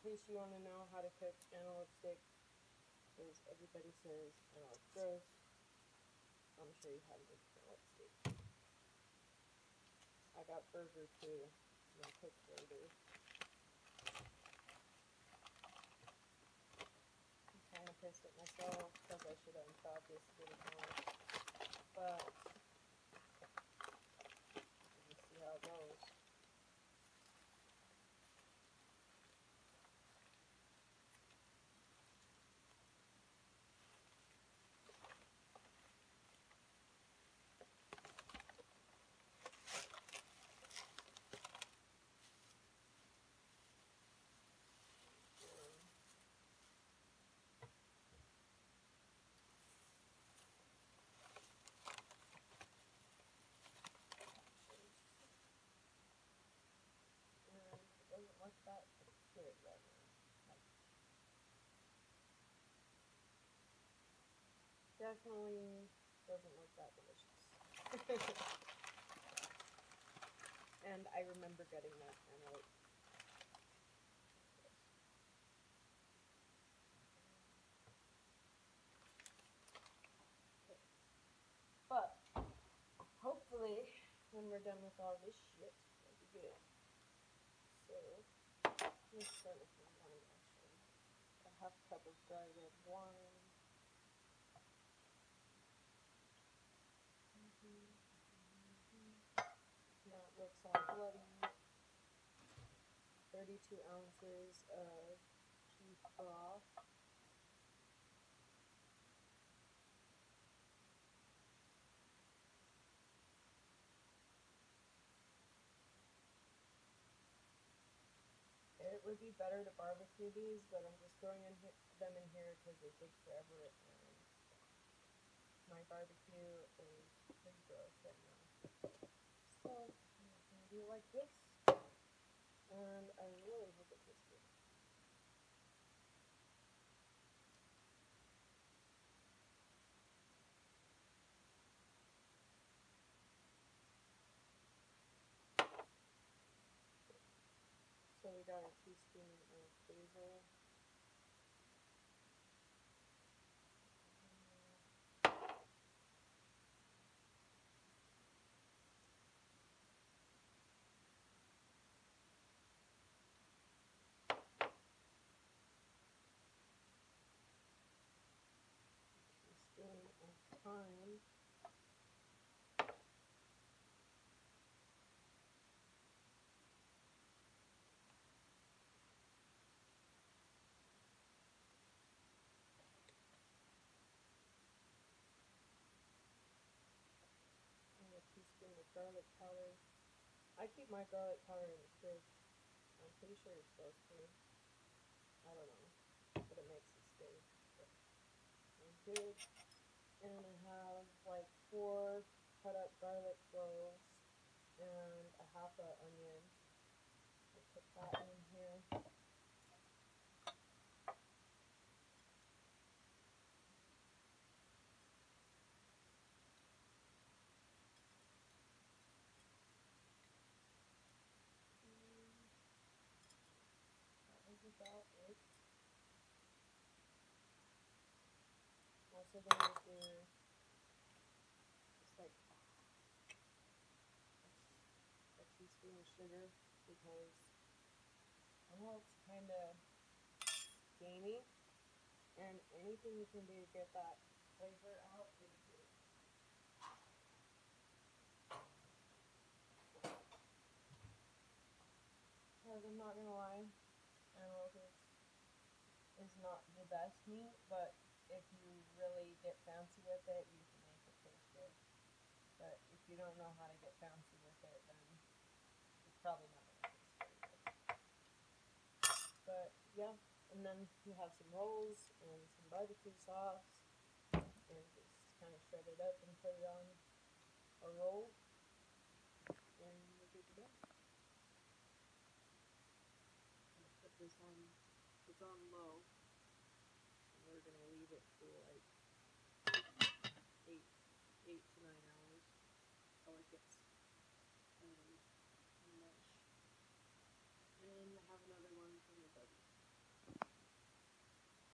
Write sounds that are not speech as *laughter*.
case you want to know how to cook antelope steak, because everybody says antelope gross, I'm gonna show you how to make antelope steak. I got burger too. I'm gonna cook burger. I'm kind of pissed at myself because I should have thought this would more. But we'll see how it goes. and it doesn't look that good right now. Like, definitely doesn't look that delicious. *laughs* and I remember getting that antelope. Okay. But hopefully, when we're done with all this shit, it'll be good. So, let's start with the wine actually. A half cup of dry red wine. Now it looks all bloody. 32 ounces of beef broth. It would be better to barbecue these, but I'm just throwing in them in here because they take forever and my barbecue is pretty gross right now. So I'm gonna do it like this, and I really hope it tastes good. So we got a teaspoon of basil. Thyme. and a teaspoon of garlic powder. I keep my garlic powder in the fridge. I'm pretty sure you're supposed to. I don't know, but it makes it stay and good. And I have like four cut up garlic cloves and a half a onion. I'll put that in here. That about it. Also do just like a, a teaspoon sugar because I know it's kind of gamey, and anything you can do to get that flavor out is good. Because I'm not gonna lie, antelope is, is not the best meat, but if you really get fancy with it, you can make it taste good. But if you don't know how to get fancy with it, then it's probably not. But yeah, and then you have some rolls and some barbecue sauce, and just kind of shred it up and put it on a roll, and you're good to go. Put this on, it's on low, and we're gonna leave it for like la.